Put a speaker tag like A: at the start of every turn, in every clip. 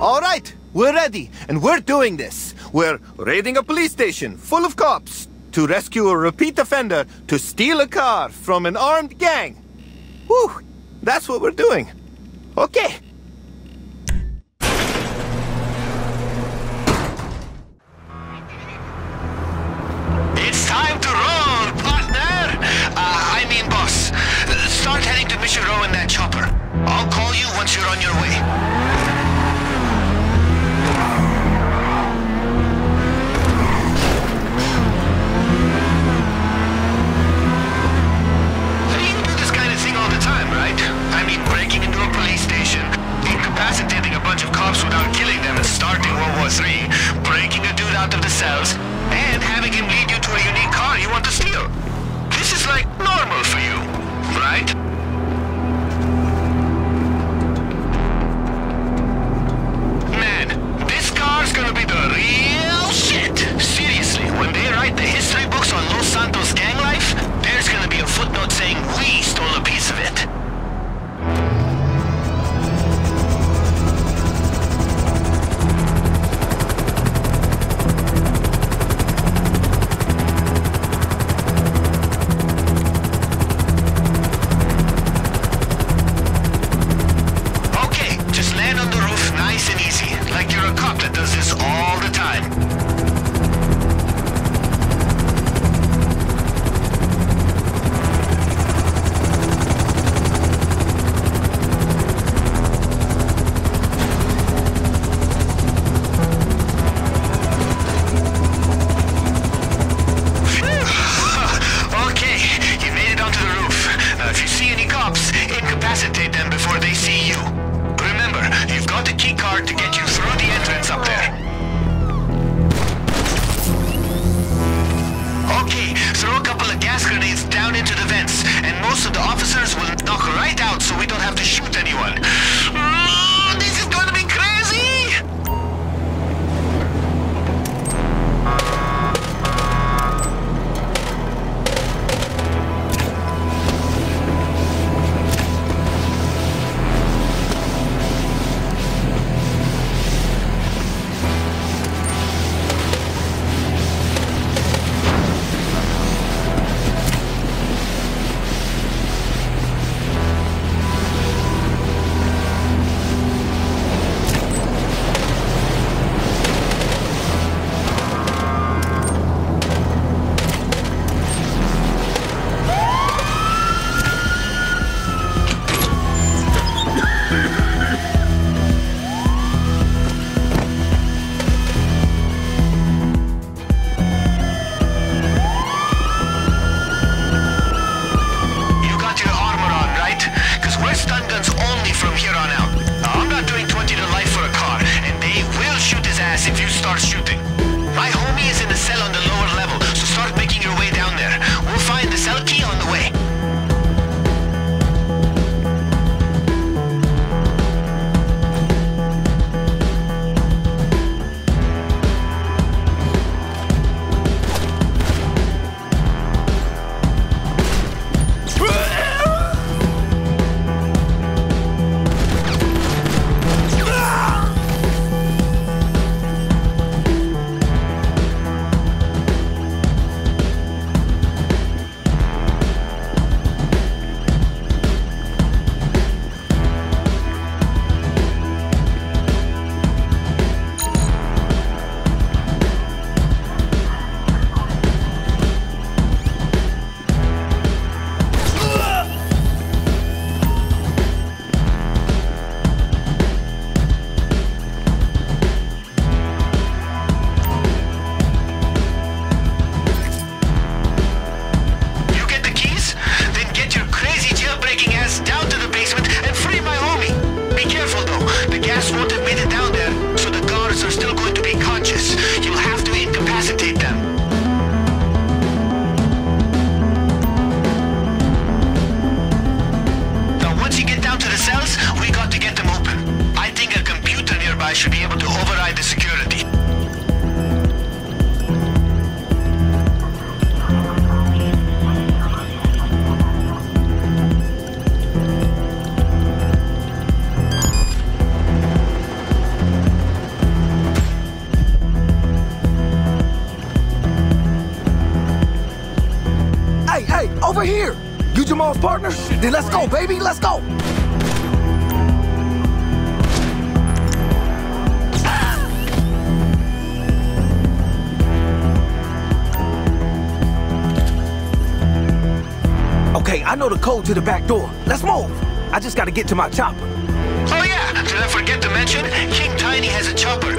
A: All right, we're ready, and we're doing this. We're raiding a police station full of cops to rescue a repeat offender to steal a car from an armed gang. Whew, that's what we're doing. Okay.
B: It's time to roll, partner! Uh, I mean boss. Start heading to Mission Row in that chopper. I'll call you once you're on your way. III, breaking a dude out of the cells, and having him lead you to a unique car you want to steal. This is like normal for you, right? careful though. The gas won't
C: admit it Then let's go, baby. Let's go. Okay, I know the code to the back door. Let's move. I just gotta get to my chopper.
B: Oh yeah, did I forget to mention? King Tiny has a chopper,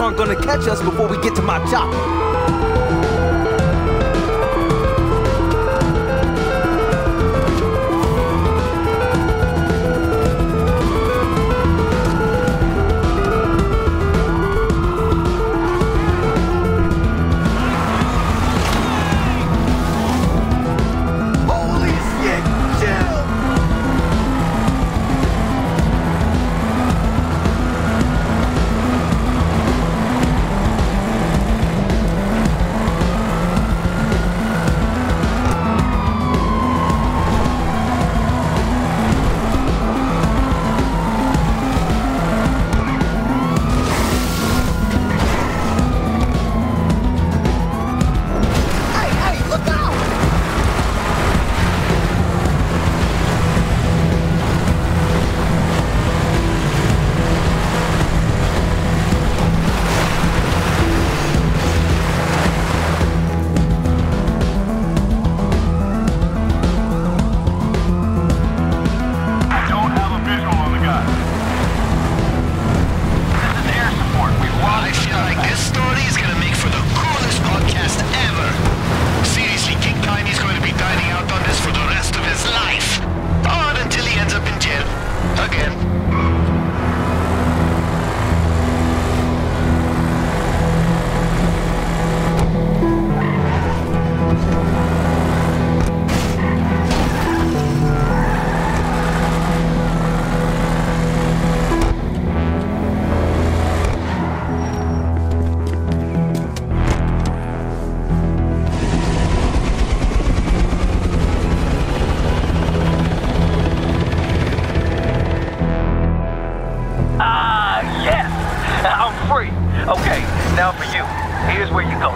C: aren't gonna catch us before we get to my chopper. Okay, now for you. Here's where you go.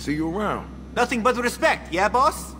C: See you around.
B: Nothing but respect, yeah, boss?